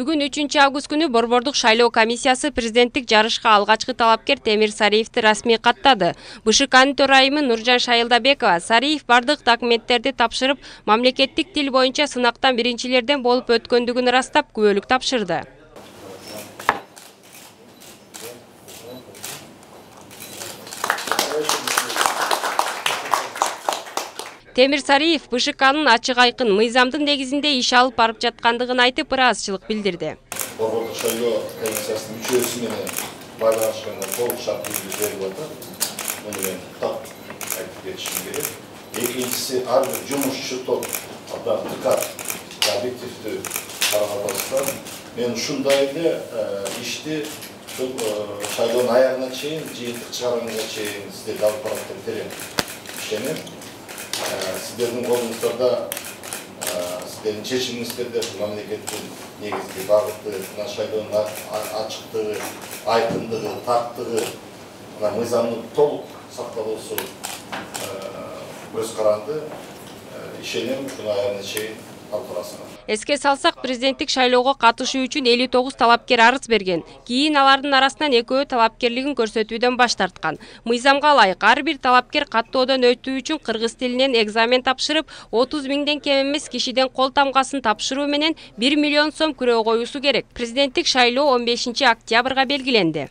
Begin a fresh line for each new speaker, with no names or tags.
бүгүн үчүнчү август күнү борбордук шайлоо комиссиясы президенттик жарышка алгачкы талапкер темир сариевди расмий каттады. Бшкнын төрайымы нуржан шайылдабекова сариев бардык документтерди тапшырып мамлекеттик тил боюнча сынактан биринчилерден болуп өткөндүгүн ырастап күбөлүк тапшырды темир сариев бшкнын ачык айкын мыйзамдын негизинде иш алып барып жаткандыгын айтып ыраазычылык билдирди.
Борбордук шайлоо комиссиясынын мүчөсү менен байланышканга толук шарт түрдө берип атат. Муну мен так айтып кетишим керек. Экинчиси ар бир жумушчу топ абдан дыкат объективдүү карап атасыздар мен ушундай эле ишти ушул шайлоонун аягына чейин жыйынтык чыгарганга чейин сиздерге алып барат деп терең ишенем сіздердің қолыңыздарда сіздердің шешіміңіздерде мемлекеттің негізгі бағыты мына шайлаудың ашықтығы айқындығы тарттығы мына мизамның толық сақталуысы өз қаранды шенем күн аяғына шейін
эске салсак президенттик шайлоого катышуу үчүн элүү тогуз талапкер арыз берген. Кийин алардын арасынан экөө талапкерлигин көрсөтүүдөн баш тарткан. Мыйзамга ылайык ар бир талапкер каттоодон өтүү үчүн кыргыз тилинен экзамен тапшырып отуз миңден кем эмес кишиден кол тамгасын тапшыруу менен бир миллион сом күрөө коюусу керек. Президенттик шайлоо он бешинчи октябрга белгиленди